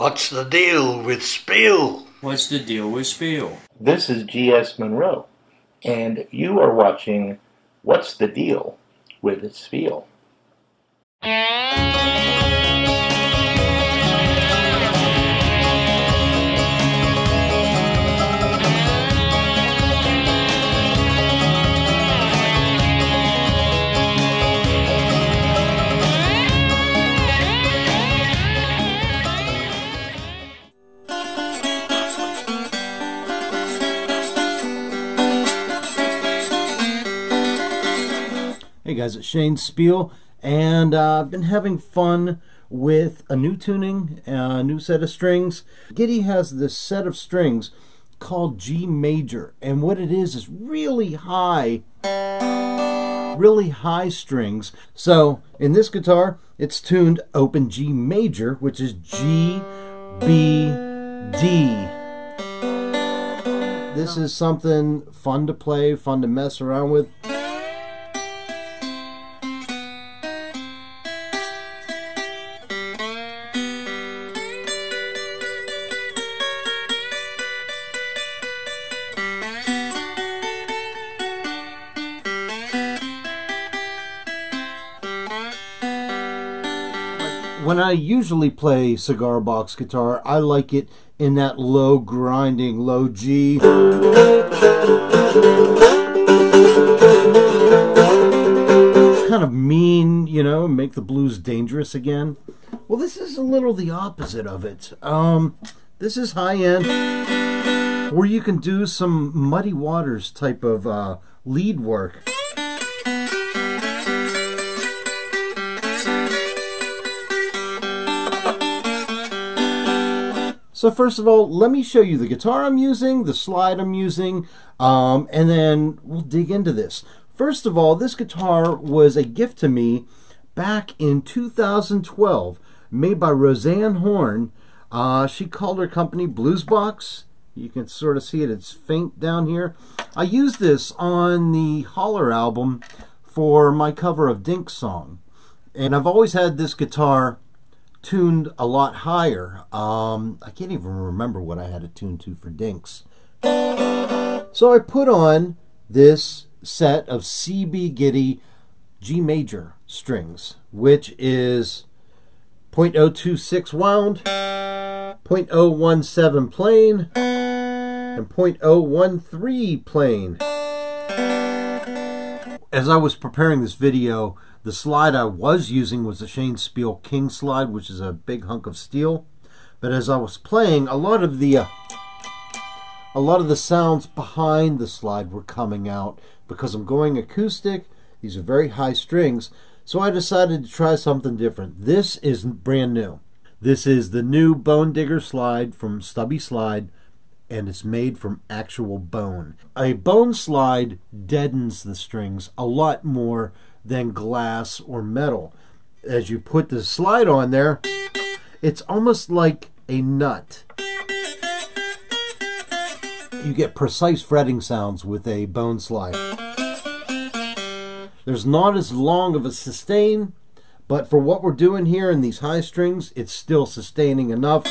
What's the deal with Speal? What's the deal with Speal? This is G.S. Monroe, and you are watching What's the Deal with Speal. Guys, it's Shane Speal, and uh, I've been having fun with a new tuning, a new set of strings. Gitty has this set of strings called G major, and what it is is really high, really high strings. So in this guitar, it's tuned open G major, which is G, B, D. This is something fun to play, fun to mess around with. When I usually play cigar box guitar, I like it in that low grinding, low G. Kind of mean, you know, make the blues dangerous again. Well, this is a little the opposite of it. Um, this is high end, where you can do some muddy waters type of uh, lead work. So first of all, let me show you the guitar I'm using, the slide I'm using, um, and then we'll dig into this. First of all, this guitar was a gift to me back in 2012, made by Roseanne Horn. Uh, she called her company Bluesbox. You can sort of see it, it's faint down here. I used this on the Holler album for my cover of Dink's song. And I've always had this guitar tuned a lot higher. Um, I can't even remember what I had it tuned to for Dinks. So I put on this set of CB Gitty G major strings, which is 0.026 wound, 0.017 plain, and 0.013 plain. As I was preparing this video, the slide I was using was the Shane Speal King slide, which is a big hunk of steel. But as I was playing, a lot of the uh, a lot of the sounds behind the slide were coming out because I'm going acoustic. These are very high strings, so I decided to try something different. This is brand new. This is the new Bone Digger slide from Stubby Slide, and it's made from actual bone. A bone slide deadens the strings a lot more than glass or metal. As you put the slide on there, it's almost like a nut. You get precise fretting sounds with a bone slide. There's not as long of a sustain, but for what we're doing here in these high strings, it's still sustaining enough.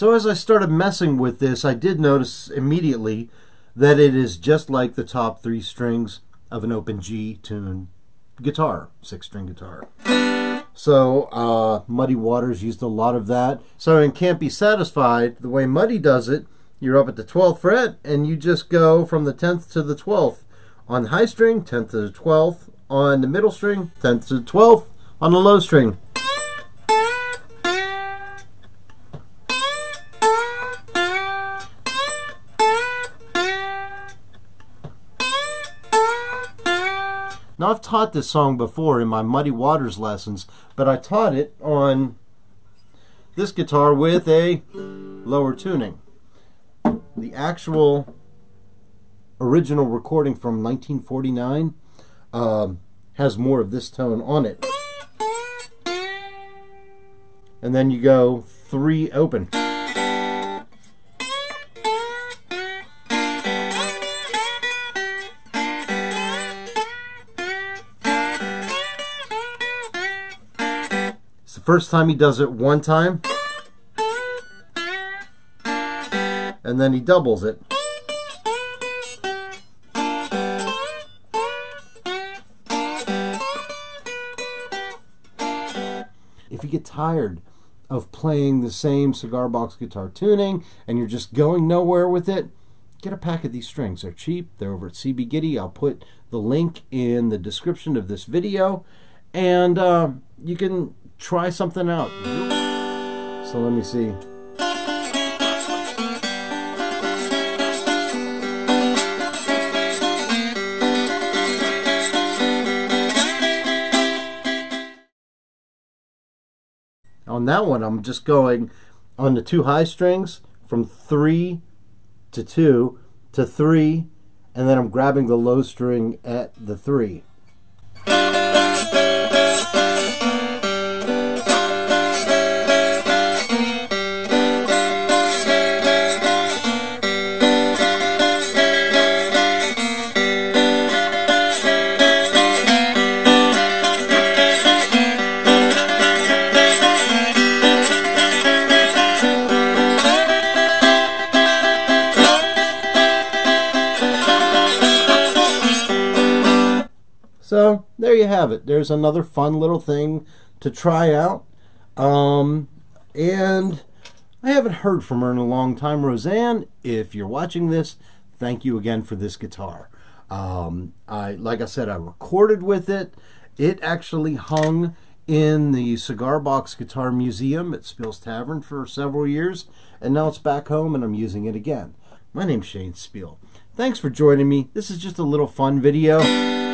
So as I started messing with this, I did notice immediately that it is just like the top three strings of an open G tune guitar, six string guitar. So uh, Muddy Waters used a lot of that. So in Can't Be Satisfied, the way Muddy does it, you're up at the 12th fret and you just go from the 10th to the 12th. On the high string, 10th to the 12th. On the middle string, 10th to the 12th. On the low string, Now, I've taught this song before in my Muddy Waters lessons, but I taught it on this guitar with a lower tuning. The actual original recording from 1949 um, has more of this tone on it. And then you go three open. First time he does it one time, and then he doubles it. If you get tired of playing the same cigar box guitar tuning and you're just going nowhere with it, get a pack of these strings. They're cheap. They're over at CB Gitty. I'll put the link in the description of this video, and uh, you can try something out. So let me see. On that one, I'm just going on the two high strings from three to two to three, and then I'm grabbing the low string at the three. So there you have it. There's another fun little thing to try out. Um, and I haven't heard from her in a long time. Roseanne, if you're watching this, thank you again for this guitar. Um, I like I said, I recorded with it. It actually hung in the Cigar Box Guitar Museum at Speal's Tavern for several years, and now it's back home and I'm using it again. My name's Shane Speal. Thanks for joining me. This is just a little fun video.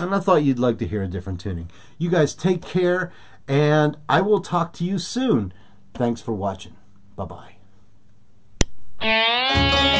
And I thought you'd like to hear a different tuning. You guys take care, and I will talk to you soon. Thanks for watching. Bye bye.